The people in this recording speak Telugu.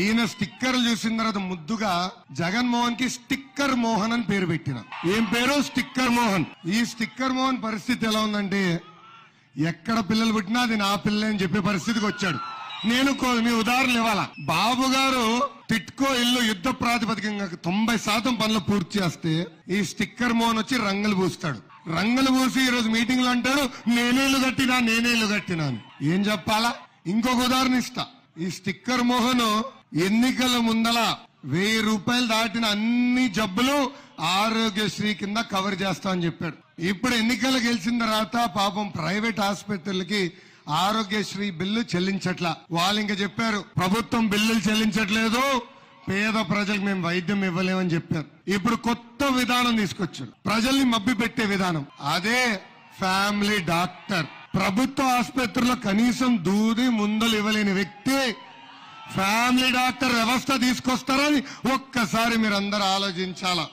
ఈయన స్టిక్కర్ చూసిన తర్వాత ముద్దుగా జగన్మోహన్కి స్టిక్కర్ మోహన్ అని పేరు పెట్టిన. ఏం పేరు? స్టిక్కర్ మోహన్. ఈ స్టిక్కర్ మోహన్ పరిస్థితి ఎలా ఉందంటే ఎక్కడ పిల్లలు పుట్టినా అది నా పిల్లే అని చెప్పే పరిస్థితికి వచ్చాడు. నేను కో- మీ ఉదాహరణ ఇవ్వాలా? బాబు గారు టిట్కో ఇల్లు యుద్ధ ప్రాతిపదికంగా తొంభై శాతం పనులు పూర్తి చేస్తే ఈ స్టిక్కర్ మోహన్ వచ్చి రంగులు పూస్తాడు. రంగులు పూసి ఈ రోజు మీటింగ్లో అంటాడు నేనే ఇల్లు కట్టినా నేనే ఇల్లు కట్టినా ఏం చెప్పాలా? ఇంకొక ఉదాహరణ ఇస్తా. ఈ స్టిక్కర్ మోహన్ ఎన్నికల ముందల వెయ్యి రూపాయలు దాటిన అన్ని జబ్బులు ఆరోగ్యశ్రీ కింద కవర్ చేస్తా అని చెప్పాడు. ఇప్పుడు ఎన్నికలు గెలిచిన తర్వాత పాపం ప్రైవేట్ ఆసుపత్రులకి ఆరోగ్యశ్రీ బిల్లు చెల్లించట్లా. వాళ్ళు ఇంకా చెప్పారు ప్రభుత్వం బిల్లులు చెల్లించట్లేదు పేద ప్రజలకు మేము వైద్యం ఇవ్వలేమని చెప్పారు. ఇప్పుడు కొత్త విధానం తీసుకొచ్చారు. ప్రజల్ని మబ్బి పెట్టే విధానం. అదే ఫ్యామిలీ డాక్టర్. ప్రభుత్వ ఆసుపత్రిలో కనీసం దూది ముందలు ఇవ్వలేని వ్యక్తి ఫ్యామిలీ డాక్టర్ వ్యవస్థ తీసుకొస్తారని ఒక్కసారి మీరు ఆలోచించాలా?